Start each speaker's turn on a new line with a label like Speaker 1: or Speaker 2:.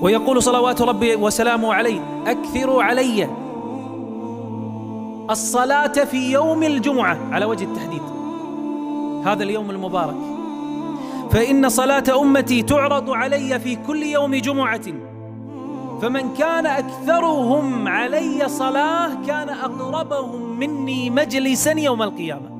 Speaker 1: ويقول صلوات ربي وسلامه عليه أكثروا علي. الصلاة في يوم الجمعة على وجه التحديد. هذا اليوم المبارك. فإن صلاة أمتي تعرض علي في كل يوم جمعة. فمن كان أكثرهم علي صلاة كان أقربهم مني مجلسا يوم القيامة.